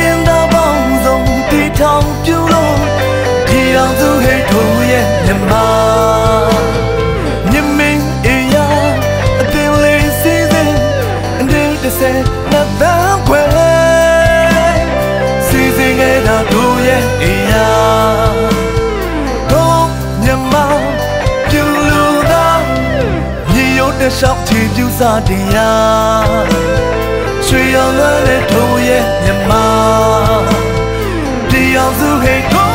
ရင်သာပေါင်းစုံတီထောင်ပြုလို့ဒီအောင်သူဟိတ်ထိုးရဲ့မြမမြမင်းအေးရအတင်လေးစီစဉ်အနေတစ်စက်နှစ်သန်းခွဲစီစဉ်ခဲ့တာတို့ရဲ့အေးရတော့မြမပြုလို့သာမြေရုပ်တစ်လျှောက်ချီပြူစားတရားရွှေရောင်လွှဲတဲ့ထိုးရဲ့ hate